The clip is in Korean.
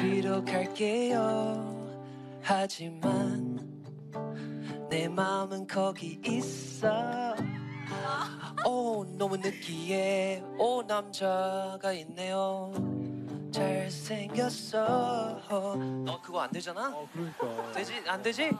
뒤로 갈게요. 하지만 내 마음은 거기 있어. 오 너무 느끼해. 오 남자가 있네요. 잘생겼어. 어, 너 그거 안 되잖아? 어, 그러니까. 되지 안 되지?